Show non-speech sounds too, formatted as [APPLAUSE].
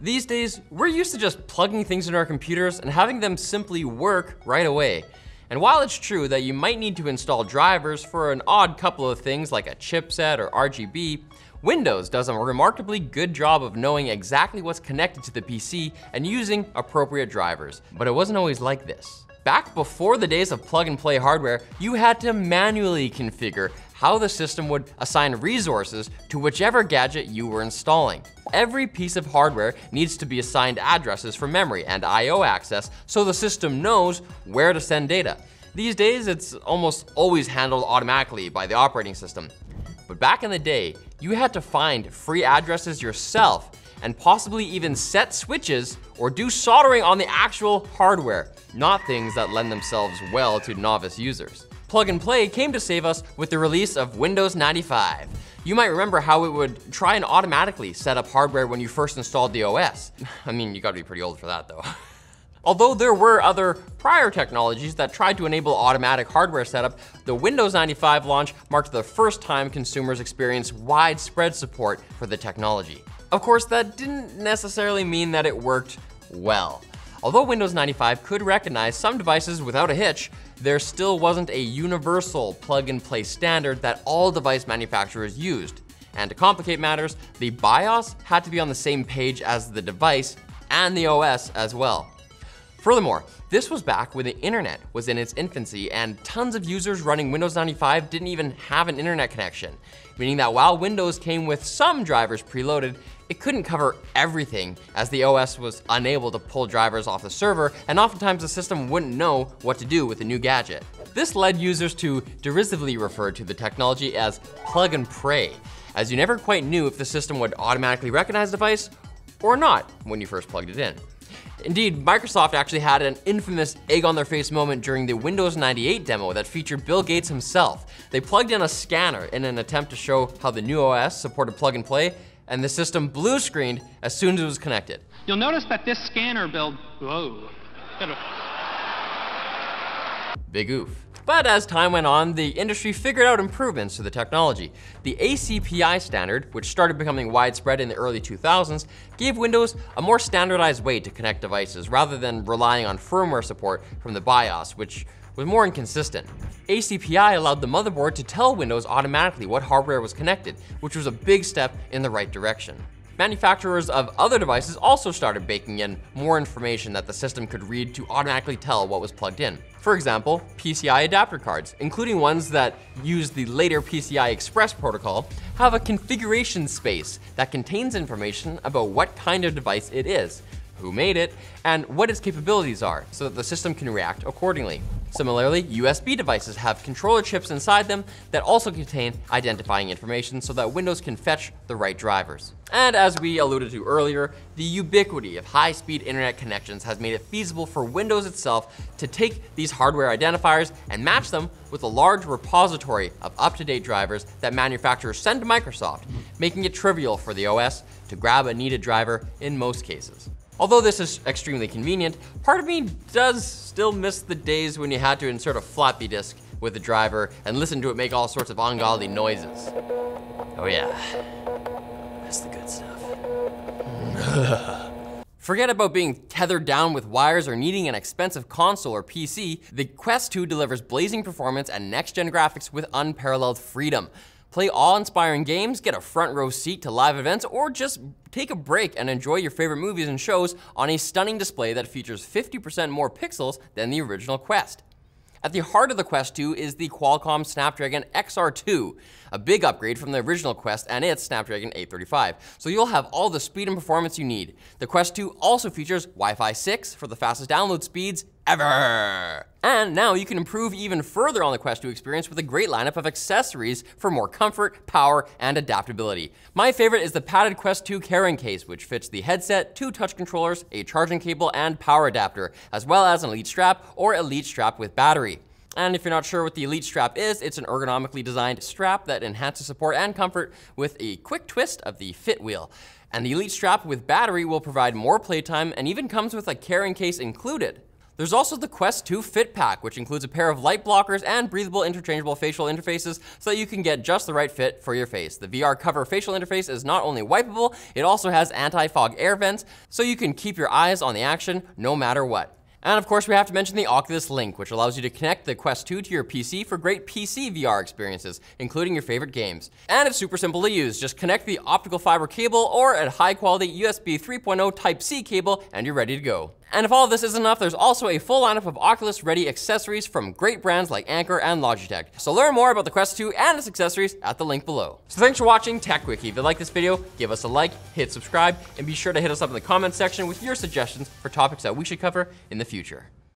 These days, we're used to just plugging things into our computers and having them simply work right away. And while it's true that you might need to install drivers for an odd couple of things like a chipset or RGB, Windows does a remarkably good job of knowing exactly what's connected to the PC and using appropriate drivers. But it wasn't always like this. Back before the days of plug and play hardware, you had to manually configure how the system would assign resources to whichever gadget you were installing. Every piece of hardware needs to be assigned addresses for memory and I.O. access so the system knows where to send data. These days, it's almost always handled automatically by the operating system. But back in the day, you had to find free addresses yourself and possibly even set switches or do soldering on the actual hardware, not things that lend themselves well to novice users. Plug and Play came to save us with the release of Windows 95. You might remember how it would try and automatically set up hardware when you first installed the OS. I mean, you gotta be pretty old for that though. [LAUGHS] Although there were other prior technologies that tried to enable automatic hardware setup, the Windows 95 launch marked the first time consumers experienced widespread support for the technology. Of course, that didn't necessarily mean that it worked well. Although Windows 95 could recognize some devices without a hitch, there still wasn't a universal plug-and-play standard that all device manufacturers used. And to complicate matters, the BIOS had to be on the same page as the device and the OS as well. Furthermore, this was back when the internet was in its infancy and tons of users running Windows 95 didn't even have an internet connection, meaning that while Windows came with some drivers preloaded, it couldn't cover everything as the OS was unable to pull drivers off the server and oftentimes the system wouldn't know what to do with a new gadget. This led users to derisively refer to the technology as plug and pray, as you never quite knew if the system would automatically recognize the device or not when you first plugged it in. Indeed, Microsoft actually had an infamous egg on their face moment during the Windows 98 demo that featured Bill Gates himself. They plugged in a scanner in an attempt to show how the new OS supported plug and play, and the system blue screened as soon as it was connected. You'll notice that this scanner build, whoa. Big oof. But as time went on, the industry figured out improvements to the technology. The ACPI standard, which started becoming widespread in the early 2000s, gave Windows a more standardized way to connect devices rather than relying on firmware support from the BIOS, which was more inconsistent. ACPI allowed the motherboard to tell Windows automatically what hardware was connected, which was a big step in the right direction. Manufacturers of other devices also started baking in more information that the system could read to automatically tell what was plugged in. For example, PCI adapter cards, including ones that use the later PCI Express protocol, have a configuration space that contains information about what kind of device it is, who made it, and what its capabilities are so that the system can react accordingly. Similarly, USB devices have controller chips inside them that also contain identifying information so that Windows can fetch the right drivers. And as we alluded to earlier, the ubiquity of high-speed internet connections has made it feasible for Windows itself to take these hardware identifiers and match them with a large repository of up-to-date drivers that manufacturers send to Microsoft, making it trivial for the OS to grab a needed driver in most cases. Although this is extremely convenient, part of me does still miss the days when you had to insert a floppy disk with the driver and listen to it make all sorts of ungodly noises. Oh yeah, that's the good stuff. [LAUGHS] Forget about being tethered down with wires or needing an expensive console or PC, the Quest 2 delivers blazing performance and next-gen graphics with unparalleled freedom. Play awe-inspiring games, get a front row seat to live events, or just take a break and enjoy your favorite movies and shows on a stunning display that features 50% more pixels than the original Quest. At the heart of the Quest 2 is the Qualcomm Snapdragon XR2, a big upgrade from the original Quest and its Snapdragon 835. So you'll have all the speed and performance you need. The Quest 2 also features Wi-Fi 6 for the fastest download speeds ever. And now you can improve even further on the Quest 2 experience with a great lineup of accessories for more comfort, power, and adaptability. My favorite is the padded Quest 2 carrying case, which fits the headset, two touch controllers, a charging cable, and power adapter, as well as an Elite strap or Elite strap with battery. And if you're not sure what the Elite strap is, it's an ergonomically designed strap that enhances support and comfort with a quick twist of the fit wheel. And the Elite strap with battery will provide more playtime and even comes with a carrying case included. There's also the Quest 2 Fit Pack, which includes a pair of light blockers and breathable interchangeable facial interfaces so that you can get just the right fit for your face. The VR cover facial interface is not only wipeable, it also has anti-fog air vents so you can keep your eyes on the action no matter what. And of course, we have to mention the Oculus Link, which allows you to connect the Quest 2 to your PC for great PC VR experiences, including your favorite games. And it's super simple to use. Just connect the optical fiber cable or a high quality USB 3.0 Type C cable, and you're ready to go. And if all of this isn't enough, there's also a full lineup of Oculus ready accessories from great brands like Anker and Logitech. So learn more about the Quest 2 and its accessories at the link below. So thanks for watching Techquickie. If you like this video, give us a like, hit subscribe, and be sure to hit us up in the comments section with your suggestions for topics that we should cover in the future.